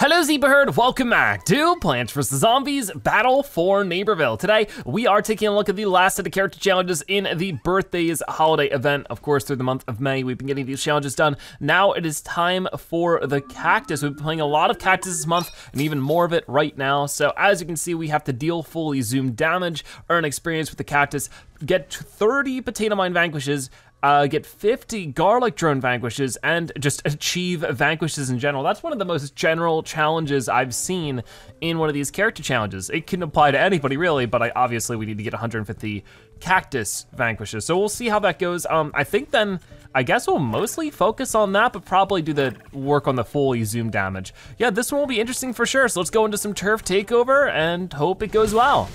Hello Zebra Herd, welcome back to Plants vs. Zombies Battle for Neighborville. Today, we are taking a look at the last of the character challenges in the Birthdayz holiday event. Of course, through the month of May, we've been getting these challenges done. Now it is time for the cactus. We've been playing a lot of cactus this month, and even more of it right now. So as you can see, we have to deal fully zoom damage, earn experience with the cactus, get 30 potato mine vanquishes, uh, get 50 garlic drone vanquishes and just achieve vanquishes in general. That's one of the most general challenges I've seen in one of these character challenges. It can apply to anybody really, but I, obviously we need to get 150 cactus vanquishes. So we'll see how that goes. Um, I think then, I guess we'll mostly focus on that, but probably do the work on the fully zoom damage. Yeah, this one will be interesting for sure. So let's go into some turf takeover and hope it goes well.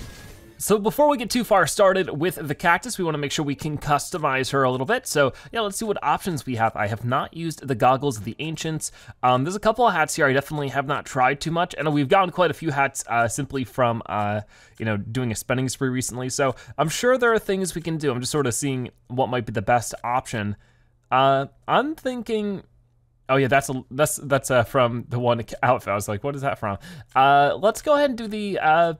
So before we get too far started with the cactus, we wanna make sure we can customize her a little bit. So yeah, let's see what options we have. I have not used the goggles of the ancients. Um, there's a couple of hats here I definitely have not tried too much, and we've gotten quite a few hats uh, simply from uh, you know doing a spending spree recently. So I'm sure there are things we can do. I'm just sort of seeing what might be the best option. Uh, I'm thinking Oh yeah, that's a, that's that's uh, from the one outfit. I was like, what is that from? Uh, let's go ahead and do the uh,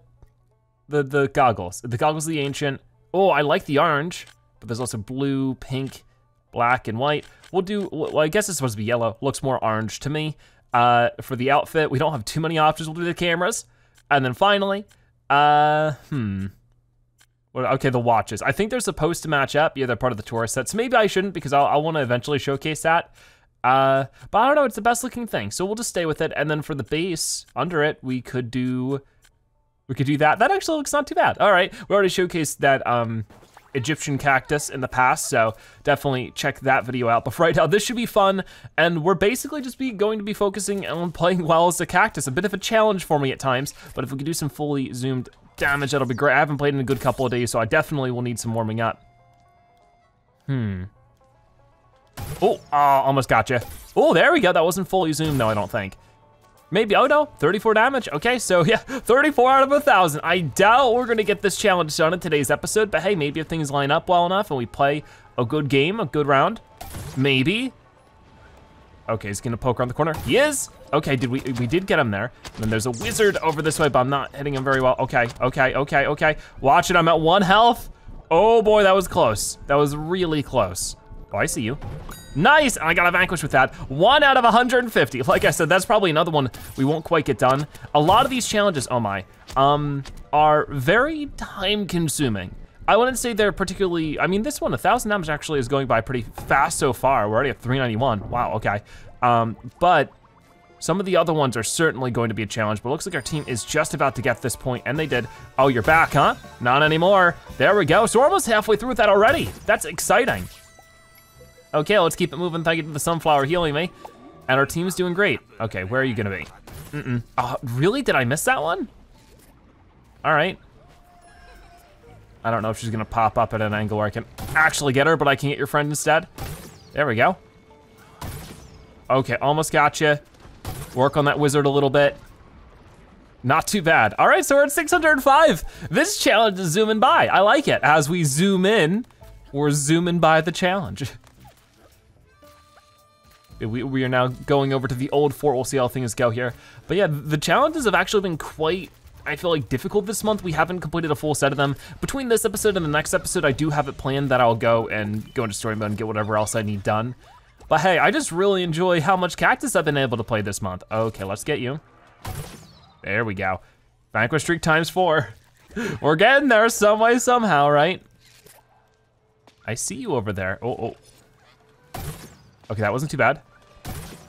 the, the goggles. The goggles of the ancient. Oh, I like the orange, but there's also blue, pink, black, and white. We'll do, well, I guess it's supposed to be yellow. Looks more orange to me. Uh, for the outfit, we don't have too many options. We'll do the cameras. And then finally, uh, hmm. Well, okay, the watches. I think they're supposed to match up. Yeah, they're part of the tourist set. So maybe I shouldn't because I'll, I'll want to eventually showcase that. Uh, but I don't know, it's the best looking thing. So we'll just stay with it. And then for the base, under it, we could do we could do that. That actually looks not too bad. All right, we already showcased that um, Egyptian cactus in the past, so definitely check that video out. But right now, this should be fun, and we're basically just be going to be focusing on playing well as a cactus. A bit of a challenge for me at times, but if we could do some fully zoomed damage, that'll be great. I haven't played in a good couple of days, so I definitely will need some warming up. Hmm. Oh, oh almost gotcha. Oh, there we go. That wasn't fully zoomed, though, I don't think. Maybe, oh no, 34 damage. Okay, so yeah, 34 out of a 1,000. I doubt we're gonna get this challenge done in today's episode, but hey, maybe if things line up well enough and we play a good game, a good round, maybe. Okay, he's gonna poke around the corner. He is. Okay, did we, we did get him there. And then there's a wizard over this way, but I'm not hitting him very well. Okay, okay, okay, okay. Watch it, I'm at one health. Oh boy, that was close. That was really close. Oh, I see you. Nice, I got a vanquish with that. One out of 150. Like I said, that's probably another one we won't quite get done. A lot of these challenges, oh my, um, are very time consuming. I wouldn't say they're particularly, I mean, this one, a 1,000 damage actually is going by pretty fast so far. We're already at 391, wow, okay. Um, but some of the other ones are certainly going to be a challenge, but looks like our team is just about to get this point, and they did. Oh, you're back, huh? Not anymore. There we go, so we're almost halfway through with that already. That's exciting. Okay, let's keep it moving. Thank you to the sunflower healing me. And our team's doing great. Okay, where are you gonna be? Mm-mm. Oh, really? Did I miss that one? All right. I don't know if she's gonna pop up at an angle where I can actually get her, but I can get your friend instead. There we go. Okay, almost got you. Work on that wizard a little bit. Not too bad. All right, so we're at 605. This challenge is zooming by. I like it. As we zoom in, we're zooming by the challenge. We, we are now going over to the old fort. We'll see how things go here. But yeah, the challenges have actually been quite I feel like difficult this month. We haven't completed a full set of them. Between this episode and the next episode, I do have it planned that I'll go and go into story mode and get whatever else I need done. But hey, I just really enjoy how much Cactus I've been able to play this month. Okay, let's get you. There we go. Vanquish streak times four. We're getting there some way, somehow, right? I see you over there. Oh, oh. Okay, that wasn't too bad.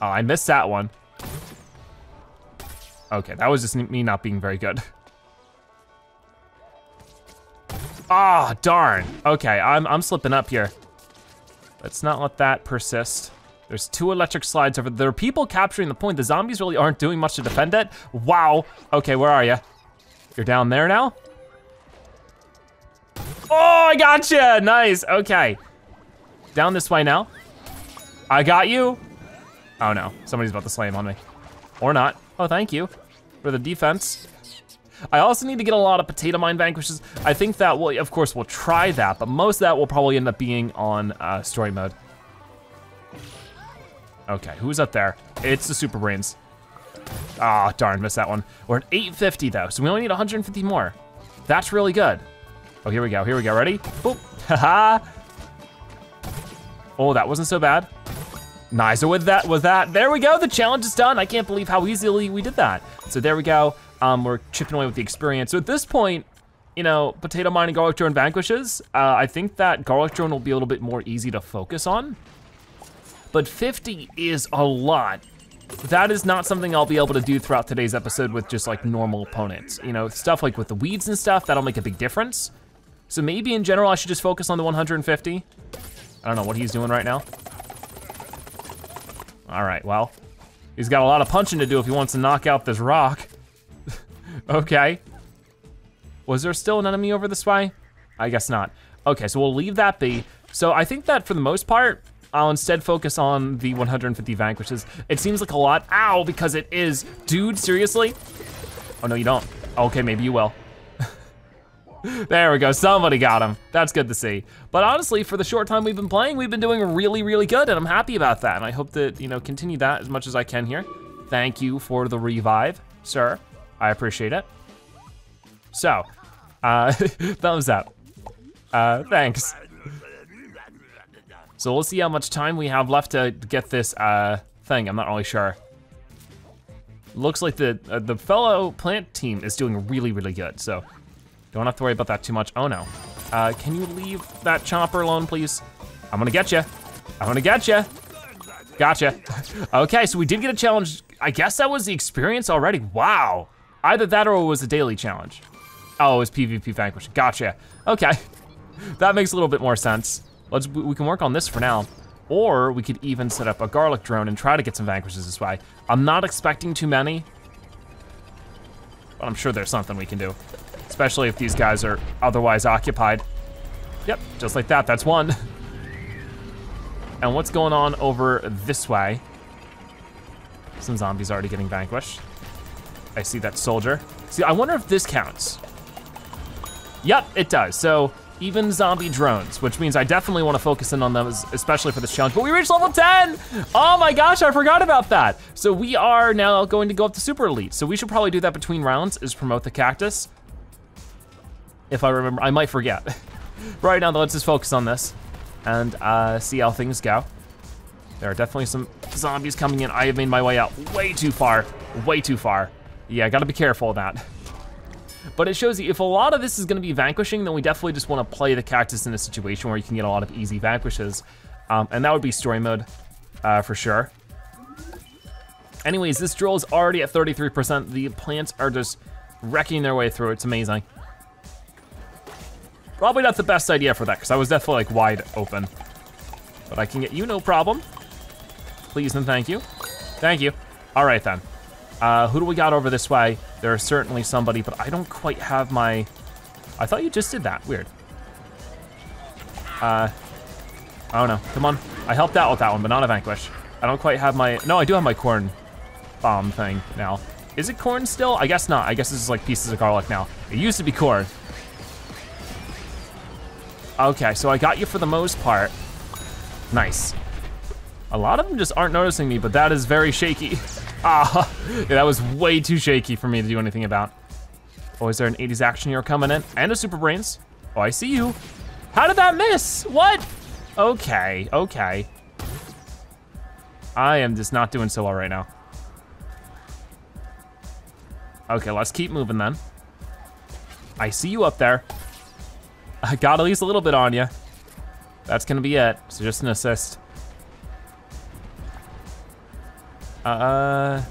Oh, I missed that one. Okay, that was just me not being very good. Ah, oh, darn. Okay, I'm, I'm slipping up here. Let's not let that persist. There's two electric slides over there. are people capturing the point. The zombies really aren't doing much to defend it. Wow. Okay, where are you? You're down there now? Oh, I got gotcha. Nice. Okay. Down this way now. I got you. Oh no, somebody's about to slam on me. Or not. Oh, thank you for the defense. I also need to get a lot of potato mine vanquishes. I think that will, of course, we'll try that, but most of that will probably end up being on uh, story mode. Okay, who's up there? It's the Super Brainz. Ah, oh, darn, missed that one. We're at 850 though, so we only need 150 more. That's really good. Oh, here we go, here we go, ready? Boop, haha. oh, that wasn't so bad. Nice, so with that, with that, there we go, the challenge is done. I can't believe how easily we did that. So there we go, um, we're chipping away with the experience. So at this point, you know, Potato Mine and Garlic Drone vanquishes, uh, I think that Garlic Drone will be a little bit more easy to focus on. But 50 is a lot. That is not something I'll be able to do throughout today's episode with just like normal opponents. You know, stuff like with the weeds and stuff, that'll make a big difference. So maybe in general, I should just focus on the 150. I don't know what he's doing right now. All right, well, he's got a lot of punching to do if he wants to knock out this rock. okay. Was there still an enemy over this way? I guess not. Okay, so we'll leave that be. So I think that for the most part, I'll instead focus on the 150 vanquishes. It seems like a lot, ow, because it is. Dude, seriously? Oh no, you don't. Okay, maybe you will. There we go, somebody got him. That's good to see. But honestly, for the short time we've been playing, we've been doing really, really good, and I'm happy about that. And I hope to, you know, continue that as much as I can here. Thank you for the revive, sir. I appreciate it. So, uh, thumbs up. Uh, thanks. So we'll see how much time we have left to get this uh, thing. I'm not really sure. Looks like the uh, the fellow plant team is doing really, really good. So don't have to worry about that too much. Oh no. Uh, can you leave that chopper alone, please? I'm gonna get you. I'm gonna get you. Gotcha. okay, so we did get a challenge. I guess that was the experience already. Wow. Either that or it was a daily challenge. Oh, it was PvP Vanquish. Gotcha. Okay. that makes a little bit more sense. Let's, we can work on this for now. Or we could even set up a garlic drone and try to get some vanquishes this way. I'm not expecting too many, but I'm sure there's something we can do. Especially if these guys are otherwise occupied. Yep, just like that, that's one. and what's going on over this way? Some zombies already getting vanquished. I see that soldier. See, I wonder if this counts. Yep, it does. So even zombie drones, which means I definitely wanna focus in on them, especially for this challenge. But we reached level 10! Oh my gosh, I forgot about that. So we are now going to go up to super elite. So we should probably do that between rounds, is promote the cactus. If I remember, I might forget. right now, let's just focus on this and uh, see how things go. There are definitely some zombies coming in. I have made my way out way too far, way too far. Yeah, gotta be careful of that. But it shows you if a lot of this is gonna be vanquishing, then we definitely just wanna play the cactus in a situation where you can get a lot of easy vanquishes. Um, and that would be story mode uh, for sure. Anyways, this drill is already at 33%. The plants are just wrecking their way through. It's amazing. Probably not the best idea for that, because I was definitely like wide open. But I can get you no problem. Please and thank you. Thank you. All right then. Uh, who do we got over this way? There is certainly somebody, but I don't quite have my... I thought you just did that, weird. Uh, I don't know, come on. I helped out with that one, but not a vanquish. I don't quite have my, no, I do have my corn bomb thing now. Is it corn still? I guess not, I guess this is like pieces of garlic now. It used to be corn. Okay, so I got you for the most part. Nice. A lot of them just aren't noticing me, but that is very shaky. Ah, yeah, that was way too shaky for me to do anything about. Oh, is there an 80s action hero coming in? And a Super Brainz. Oh, I see you. How did that miss? What? Okay, okay. I am just not doing so well right now. Okay, let's keep moving then. I see you up there. I got at least a little bit on you. That's gonna be it, so just an assist. Uh,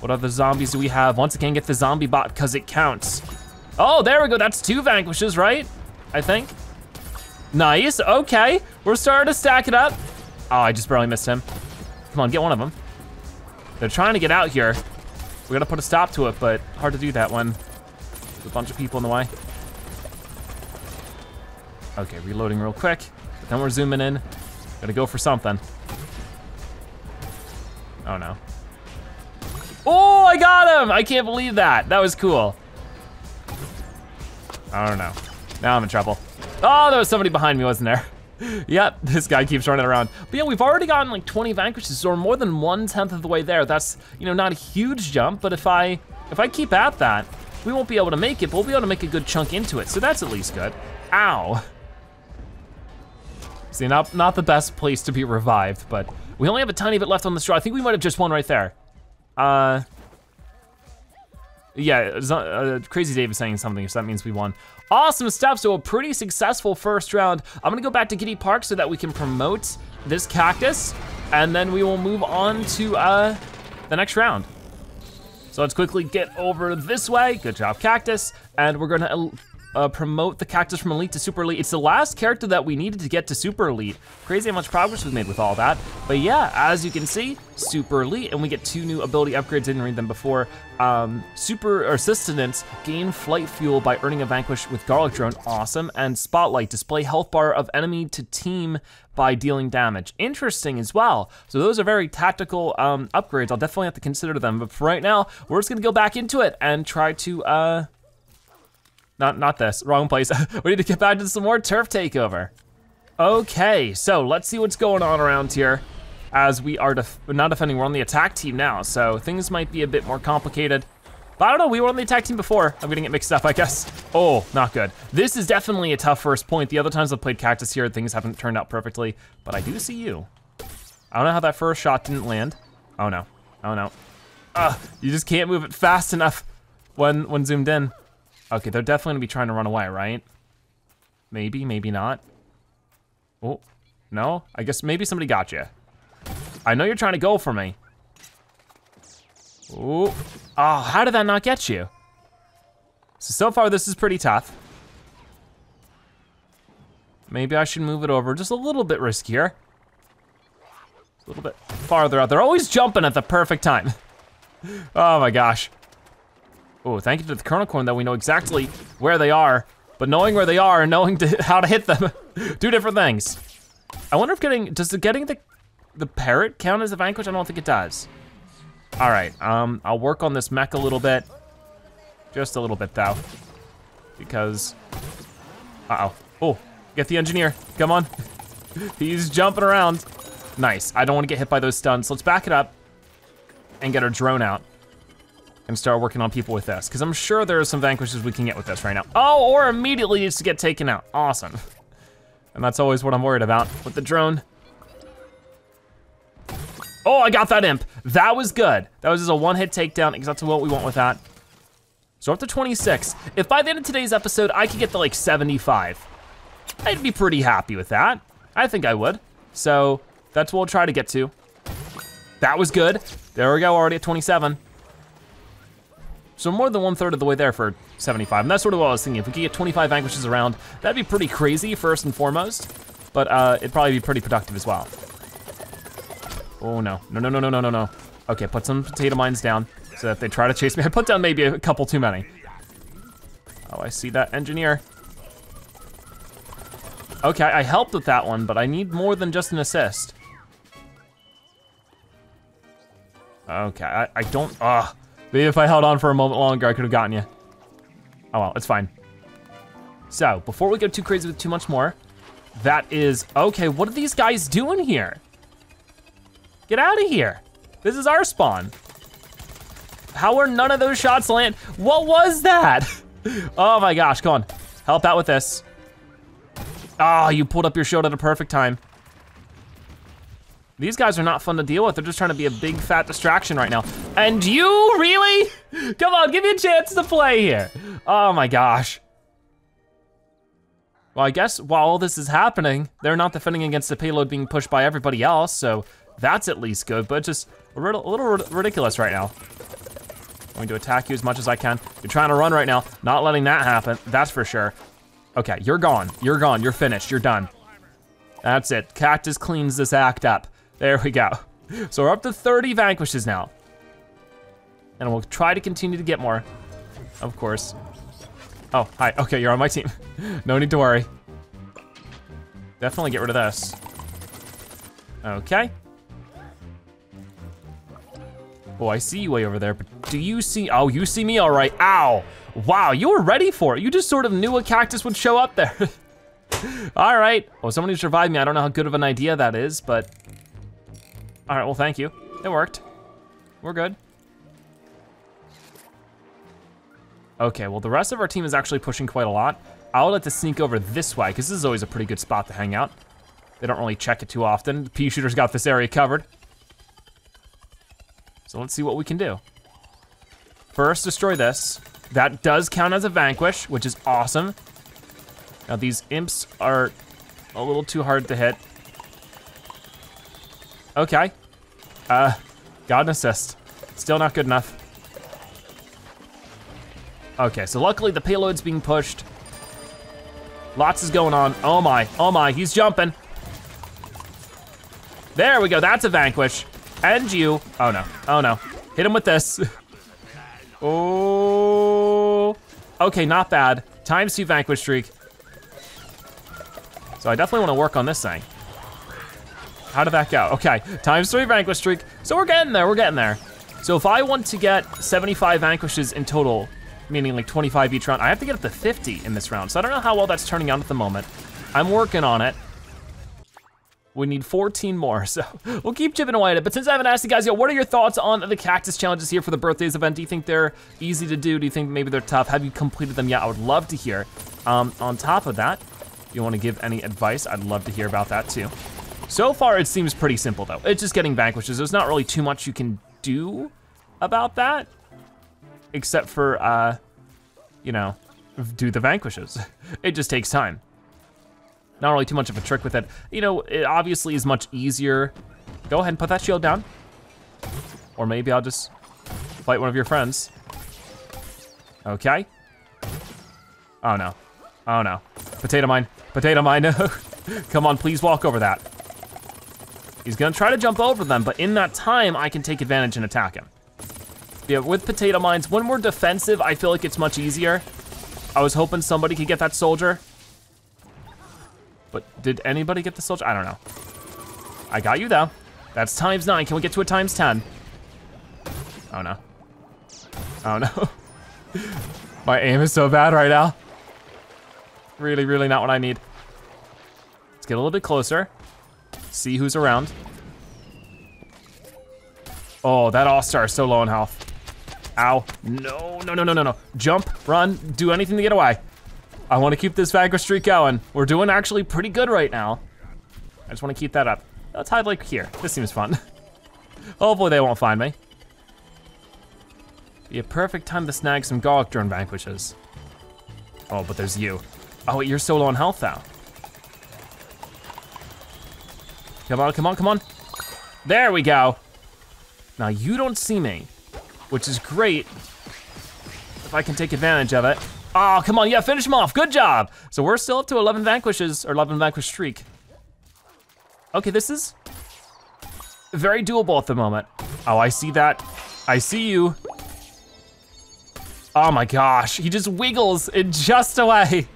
what other zombies do we have? Once again, get the zombie bot because it counts. Oh, there we go, that's two vanquishes, right? I think. Nice, okay. We're starting to stack it up. Oh, I just barely missed him. Come on, get one of them. They're trying to get out here. We gotta put a stop to it, but hard to do that when there's a bunch of people in the way. Okay, reloading real quick. But Then we're zooming in. Gotta go for something. Oh no. Oh, I got him! I can't believe that. That was cool. I don't know. Now I'm in trouble. Oh, there was somebody behind me, wasn't there? yep, this guy keeps running around. But yeah, we've already gotten like 20 vanquishes, or more than one tenth of the way there. That's, you know, not a huge jump, but if I, if I keep at that, we won't be able to make it, but we'll be able to make a good chunk into it. So that's at least good. Ow. See, not, not the best place to be revived, but we only have a tiny bit left on the straw. I think we might have just won right there. Uh, yeah, uh, Crazy Dave is saying something, so that means we won. Awesome stuff, so a pretty successful first round. I'm gonna go back to Giddy Park so that we can promote this cactus, and then we will move on to uh, the next round. So let's quickly get over this way. Good job, Cactus. And we're gonna uh, promote the Cactus from Elite to Super Elite. It's the last character that we needed to get to Super Elite. Crazy how much progress we've made with all that. But yeah, as you can see, Super Elite, and we get two new ability upgrades, didn't read them before. Um, super or Sustenance, gain flight fuel by earning a vanquish with Garlic Drone, awesome. And Spotlight, display health bar of enemy to team by dealing damage. Interesting as well. So those are very tactical um, upgrades. I'll definitely have to consider them. But for right now, we're just gonna go back into it and try to uh, not, not this, wrong place. we need to get back to some more turf takeover. Okay, so let's see what's going on around here as we are def not defending, we're on the attack team now, so things might be a bit more complicated. But I don't know, we were on the attack team before. I'm getting it mixed up, I guess. Oh, not good. This is definitely a tough first point. The other times I've played Cactus here, things haven't turned out perfectly, but I do see you. I don't know how that first shot didn't land. Oh no, oh no. Ugh, you just can't move it fast enough when, when zoomed in. Okay, they're definitely gonna be trying to run away, right? Maybe, maybe not. Oh, no? I guess maybe somebody got you. I know you're trying to go for me. Oh, oh, how did that not get you? So, so far this is pretty tough. Maybe I should move it over just a little bit riskier. A little bit farther out. They're always jumping at the perfect time. oh my gosh. Oh, thank you to the kernel corn that we know exactly where they are, but knowing where they are and knowing to, how to hit them, two different things. I wonder if getting, does the getting the, the parrot count as a vanquish? I don't think it does. All right, um, I'll work on this mech a little bit. Just a little bit though, because, uh-oh. Oh, get the engineer, come on. He's jumping around. Nice, I don't wanna get hit by those stuns. Let's back it up and get our drone out and start working on people with this, because I'm sure there are some vanquishes we can get with this right now. Oh, or immediately needs to get taken out. Awesome. And that's always what I'm worried about with the drone. Oh, I got that imp. That was good. That was just a one-hit takedown, exactly what we want with that. So up to 26. If by the end of today's episode, I could get to like 75, I'd be pretty happy with that. I think I would. So that's what we'll try to get to. That was good. There we go, already at 27. So more than one third of the way there for 75. And that's sort of what I was thinking. If we could get 25 vanquishes around, that'd be pretty crazy first and foremost, but uh, it'd probably be pretty productive as well. Oh no, no, no, no, no, no, no, no. Okay, put some potato mines down so if they try to chase me, I put down maybe a couple too many. Oh, I see that engineer. Okay, I helped with that one, but I need more than just an assist. Okay, I, I don't, ah. Maybe if I held on for a moment longer, I could have gotten you. Oh well, it's fine. So, before we go too crazy with too much more, that is, okay, what are these guys doing here? Get out of here. This is our spawn. How are none of those shots land? What was that? oh my gosh, come on. Help out with this. Oh, you pulled up your shield at a perfect time. These guys are not fun to deal with. They're just trying to be a big fat distraction right now. And you, really? Come on, give me a chance to play here. Oh my gosh. Well, I guess while all this is happening, they're not defending against the payload being pushed by everybody else, so that's at least good, but just a little, a little ridiculous right now. I'm going to attack you as much as I can. You're trying to run right now, not letting that happen, that's for sure. Okay, you're gone, you're gone, you're finished, you're done. That's it, Cactus cleans this act up. There we go. So we're up to 30 vanquishes now. And we'll try to continue to get more, of course. Oh, hi, okay, you're on my team. no need to worry. Definitely get rid of this. Okay. Oh, I see you way over there, but do you see, oh, you see me all right, ow. Wow, you were ready for it. You just sort of knew a cactus would show up there. All right, well, who survived me, I don't know how good of an idea that is, but. All right, well, thank you. It worked. We're good. Okay, well, the rest of our team is actually pushing quite a lot. I'll let to sneak over this way, because this is always a pretty good spot to hang out. They don't really check it too often. The pea shooter's got this area covered. So let's see what we can do. First, destroy this. That does count as a vanquish, which is awesome. Now these imps are a little too hard to hit. Okay. Uh, an assist. Still not good enough. Okay, so luckily the payload's being pushed. Lots is going on. Oh my, oh my, he's jumping. There we go, that's a vanquish. And you, oh no, oh no. Hit him with this. oh, okay, not bad. Times two vanquish streak. So I definitely wanna work on this thing. How did that go? Okay, times three vanquish streak. So we're getting there, we're getting there. So if I want to get 75 vanquishes in total, meaning like 25 each round, I have to get up to 50 in this round. So I don't know how well that's turning out at the moment. I'm working on it. We need 14 more, so we'll keep chipping away at it. But since I haven't asked you guys yet, what are your thoughts on the cactus challenges here for the Birthdayz event? Do you think they're easy to do? Do you think maybe they're tough? Have you completed them yet? I would love to hear. Um, on top of that, you wanna give any advice, I'd love to hear about that too. So far, it seems pretty simple though. It's just getting vanquishes. There's not really too much you can do about that, except for, uh, you know, do the vanquishes. It just takes time. Not really too much of a trick with it. You know, it obviously is much easier. Go ahead and put that shield down. Or maybe I'll just fight one of your friends. Okay. Oh no. Oh no. Potato mine. Potato mine. Come on, please walk over that. He's gonna try to jump over them, but in that time, I can take advantage and attack him. Yeah, with potato mines, when we're defensive, I feel like it's much easier. I was hoping somebody could get that soldier. But did anybody get the soldier? I don't know. I got you though. That's times nine. Can we get to a times 10? Oh no. Oh no. My aim is so bad right now. Really, really not what I need. Let's get a little bit closer. See who's around. Oh, that All-Star is so low in health. Ow. No, no, no, no, no, no. Jump, run, do anything to get away. I wanna keep this vanquish streak going. We're doing actually pretty good right now. I just wanna keep that up. Let's hide like here. This seems fun. Hopefully they won't find me. Be a perfect time to snag some Garlic Drone vanquishes. Oh, but there's you. Oh, wait, you're so low on health now. Come on, come on, come on. There we go. Now you don't see me, which is great if I can take advantage of it. Oh, come on, yeah, finish him off, good job. So we're still up to 11 vanquishes, or 11 vanquish streak. Okay, this is very doable at the moment. Oh, I see that. I see you. Oh my gosh, he just wiggles in just a way.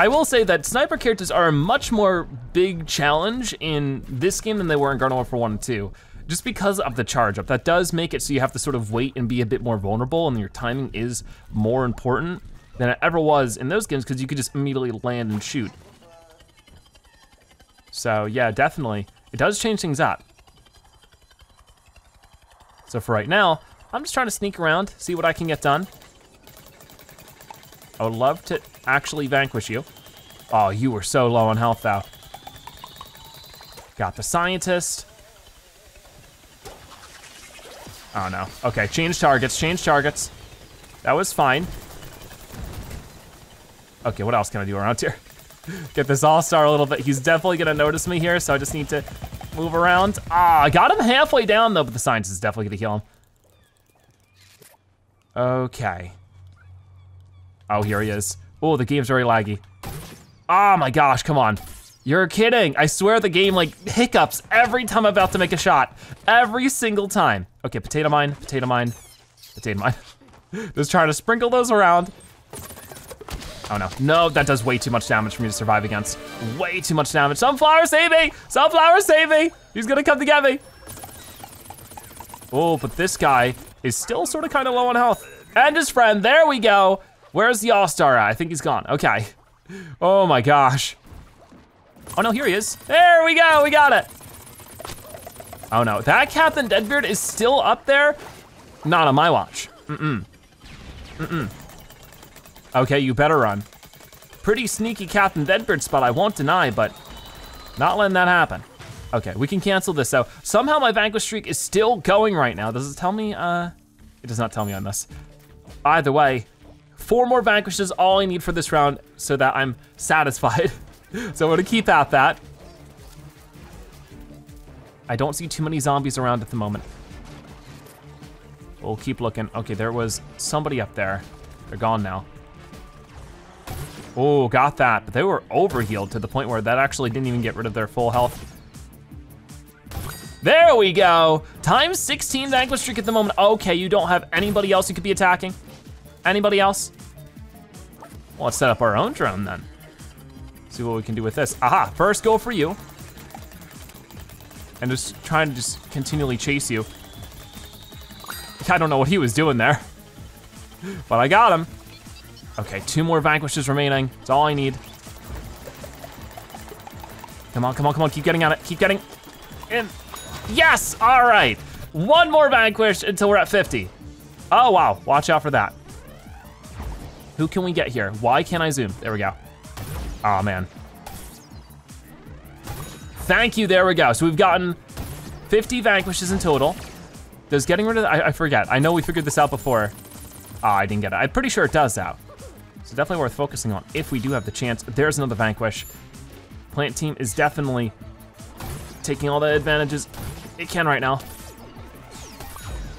I will say that sniper characters are a much more big challenge in this game than they were in Garden Warfare 1 and 2, just because of the charge up. That does make it so you have to sort of wait and be a bit more vulnerable and your timing is more important than it ever was in those games because you could just immediately land and shoot. So yeah, definitely, it does change things up. So for right now, I'm just trying to sneak around, see what I can get done. I would love to actually vanquish you. Oh, you were so low on health though. Got the scientist. Oh no, okay, change targets, change targets. That was fine. Okay, what else can I do around here? Get this all-star a little bit. He's definitely gonna notice me here, so I just need to move around. Ah, I got him halfway down though, but the scientist is definitely gonna kill him. Okay. Oh, here he is. Oh, the game's very laggy. Oh my gosh, come on. You're kidding. I swear the game like hiccups every time I'm about to make a shot. Every single time. Okay, potato mine, potato mine, potato mine. Just trying to sprinkle those around. Oh no, no, that does way too much damage for me to survive against. Way too much damage. Sunflower, save me! Sunflower, save me! He's gonna come to get me. Oh, but this guy is still sort of kind of low on health. And his friend, there we go. Where's the All-Star? I think he's gone, okay. Oh my gosh. Oh no, here he is. There we go, we got it. Oh no, that Captain Deadbeard is still up there? Not on my watch. Mm-mm. Mm-mm. Okay, you better run. Pretty sneaky Captain Deadbeard spot, I won't deny, but not letting that happen. Okay, we can cancel this. So somehow my vanquish streak is still going right now. Does it tell me? Uh, it does not tell me on this. Either way, four more vanquishes, all I need for this round so that I'm satisfied. so I'm gonna keep at that. I don't see too many zombies around at the moment. We'll keep looking. Okay, there was somebody up there. They're gone now. Oh, got that, but they were overhealed to the point where that actually didn't even get rid of their full health. There we go. Times 16 vanquish streak at the moment. Okay, you don't have anybody else you could be attacking? Anybody else? Well, let's set up our own drone then. See what we can do with this. Aha, first go for you. And just trying to just continually chase you. I don't know what he was doing there, but I got him. Okay, two more vanquishes remaining. That's all I need. Come on, come on, come on, keep getting at it, keep getting in. Yes, all right. One more vanquish until we're at 50. Oh, wow, watch out for that. Who can we get here? Why can't I zoom? There we go. Oh man. Thank you, there we go. So we've gotten 50 vanquishes in total. Does getting rid of, the, I, forget. I know we figured this out before. Oh, I didn't get it. I'm pretty sure it does now. So definitely worth focusing on if we do have the chance. There's another vanquish. Plant team is definitely taking all the advantages it can right now.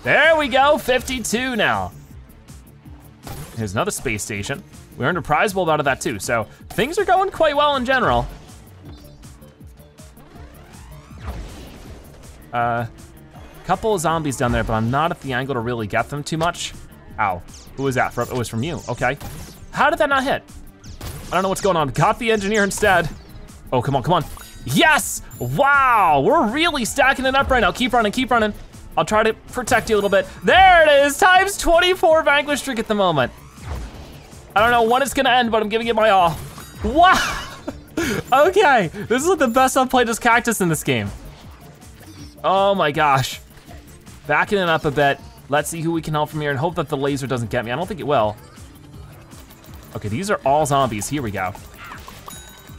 There we go, 52 now. Here's another space station. We earned a prize bolt out of that too, so things are going quite well in general. Uh, couple of zombies down there, but I'm not at the angle to really get them too much. Ow, who was that from? It was from you, okay. How did that not hit? I don't know what's going on. Got the engineer instead. Oh, come on, come on. Yes! Wow, we're really stacking it up right now. Keep running, keep running. I'll try to protect you a little bit. There it is, times 24 vanquish streak at the moment. I don't know when it's gonna end, but I'm giving it my all. Wow! okay, this is like the best I've played as Cactus in this game. Oh my gosh. Backing it up a bit. Let's see who we can help from here and hope that the laser doesn't get me. I don't think it will. Okay, these are all zombies. Here we go.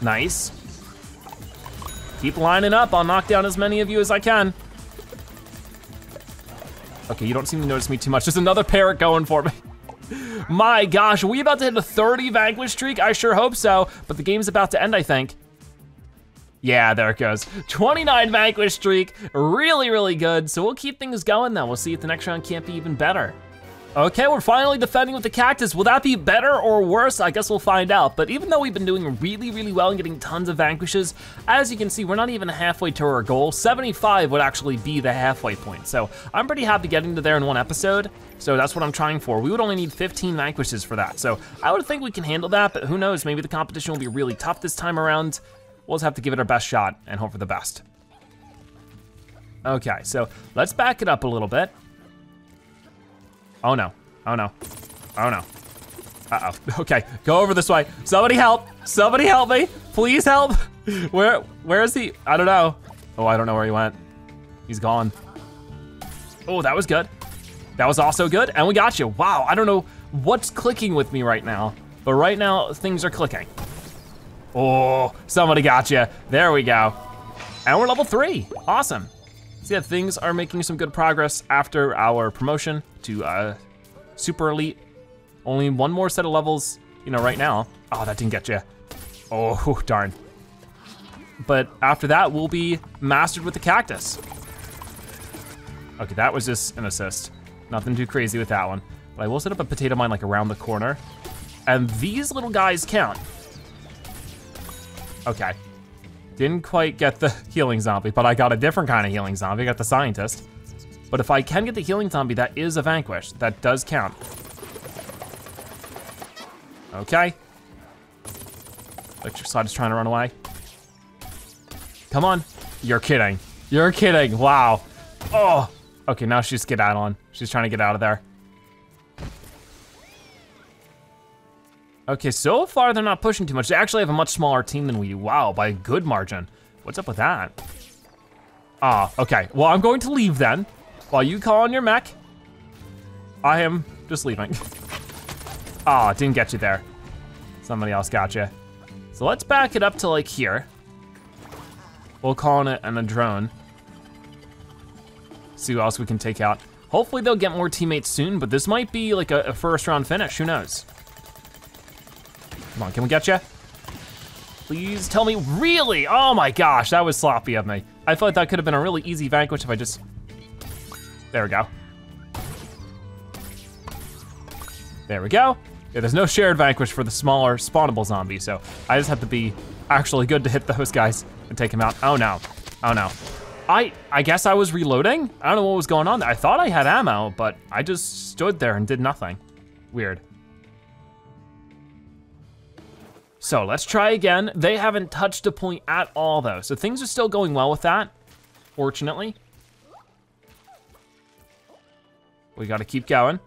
Nice. Keep lining up. I'll knock down as many of you as I can. Okay, you don't seem to notice me too much. There's another parrot going for me. My gosh, are we about to hit a 30 vanquish streak? I sure hope so, but the game's about to end, I think. Yeah, there it goes. 29 vanquish streak, really, really good. So we'll keep things going then. We'll see if the next round can't be even better. Okay, we're finally defending with the cactus. Will that be better or worse? I guess we'll find out. But even though we've been doing really, really well and getting tons of vanquishes, as you can see, we're not even halfway to our goal. 75 would actually be the halfway point. So I'm pretty happy getting to there in one episode. So that's what I'm trying for. We would only need 15 vanquishes for that. So I would think we can handle that, but who knows? Maybe the competition will be really tough this time around. We'll just have to give it our best shot and hope for the best. Okay, so let's back it up a little bit. Oh no, oh no, oh no. Uh-oh, okay, go over this way. Somebody help, somebody help me, please help. Where, where is he? I don't know. Oh, I don't know where he went. He's gone. Oh, that was good. That was also good, and we got you. Wow, I don't know what's clicking with me right now, but right now things are clicking. Oh, somebody got you. There we go. And we're level three, awesome. See that things are making some good progress after our promotion to uh, super elite. Only one more set of levels, you know, right now. Oh, that didn't get you. Oh, darn. But after that, we'll be mastered with the cactus. Okay, that was just an assist. Nothing too crazy with that one. But I will set up a potato mine like around the corner. And these little guys count. Okay, didn't quite get the healing zombie, but I got a different kind of healing zombie. I got the scientist. But if I can get the healing zombie, that is a vanquish. That does count. Okay. Electric slide is trying to run away. Come on. You're kidding. You're kidding. Wow. Oh. Okay, now she's get out on. She's trying to get out of there. Okay, so far they're not pushing too much. They actually have a much smaller team than we do. Wow, by a good margin. What's up with that? Ah, okay. Well, I'm going to leave then. While you call on your mech, I am just leaving. Ah, didn't get you there. Somebody else got you. So let's back it up to like here. We'll call on it and a drone. See who else we can take out. Hopefully they'll get more teammates soon, but this might be like a, a first round finish, who knows? Come on, can we get you? Please tell me, really? Oh my gosh, that was sloppy of me. I feel like that could have been a really easy vanquish if I just, there we go. There we go. Yeah, there's no shared vanquish for the smaller spawnable zombie, so I just have to be actually good to hit those guys and take them out. Oh no, oh no. I, I guess I was reloading? I don't know what was going on. I thought I had ammo, but I just stood there and did nothing. Weird. So let's try again. They haven't touched a point at all though, so things are still going well with that, fortunately. We gotta keep going.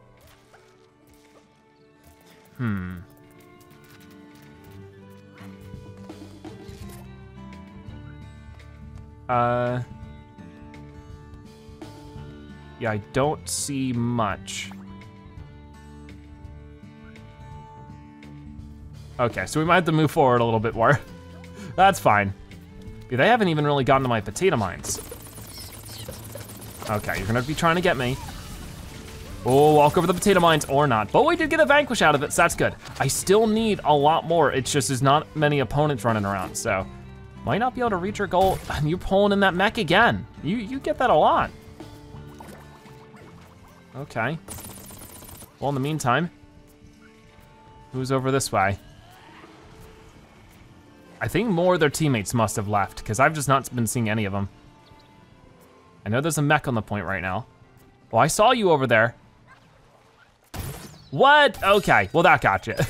Hmm. Uh. Yeah, I don't see much. Okay, so we might have to move forward a little bit more. That's fine. Yeah, they haven't even really gotten to my potato mines. Okay, you're gonna be trying to get me. Oh, walk over the potato mines or not. But we did get a vanquish out of it, so that's good. I still need a lot more. It's just there's not many opponents running around, so might not be able to reach your goal. And you're pulling in that mech again. You, you get that a lot. Okay. Well, in the meantime, who's over this way? I think more of their teammates must have left because I've just not been seeing any of them. I know there's a mech on the point right now. Well, I saw you over there. What? Okay, well that got you.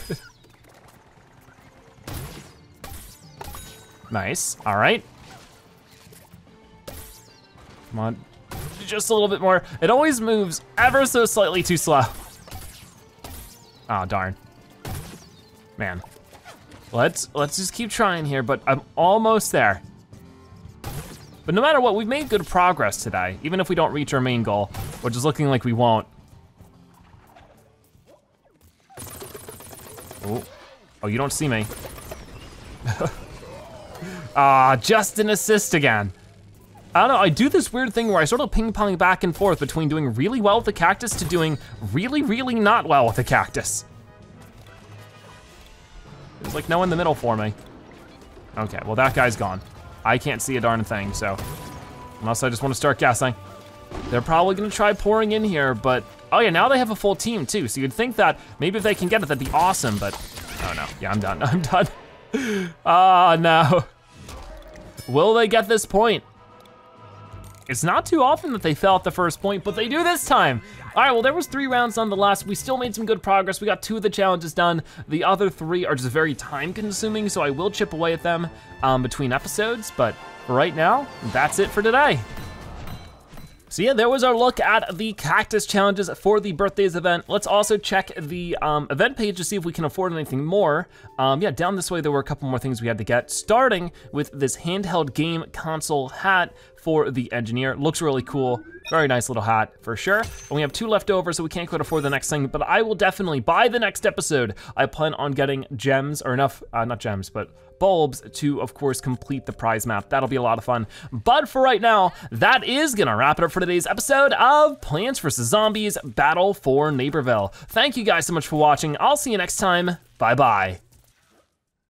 nice, all right. Come on, just a little bit more. It always moves ever so slightly too slow. Oh, darn. Man. Let's, let's just keep trying here, but I'm almost there. But no matter what, we've made good progress today, even if we don't reach our main goal, which is looking like we won't. Oh, oh you don't see me. Ah, just an assist again. I don't know, I do this weird thing where I sort of ping pong back and forth between doing really well with the cactus to doing really, really not well with the cactus. There's like no in the middle for me. Okay, well that guy's gone. I can't see a darn thing, so. Unless I just wanna start guessing. They're probably gonna try pouring in here, but, oh yeah, now they have a full team too, so you'd think that maybe if they can get it, that'd be awesome, but, oh no, yeah, I'm done, I'm done. Ah, oh, no. Will they get this point? It's not too often that they fell at the first point, but they do this time. All right, well, there was three rounds nonetheless. We still made some good progress. We got two of the challenges done. The other three are just very time consuming, so I will chip away at them um, between episodes, but right now, that's it for today. So yeah, there was our look at the cactus challenges for the Birthdayz event. Let's also check the um, event page to see if we can afford anything more. Um, yeah, down this way, there were a couple more things we had to get, starting with this handheld game console hat for the engineer. Looks really cool. Very nice little hat for sure. And we have two left over, so we can't quite afford the next thing, but I will definitely, by the next episode, I plan on getting gems, or enough, uh, not gems, but bulbs to, of course, complete the prize map. That'll be a lot of fun. But for right now, that is gonna wrap it up for today's episode of Plants vs. Zombies Battle for Neighborville. Thank you guys so much for watching. I'll see you next time. Bye-bye.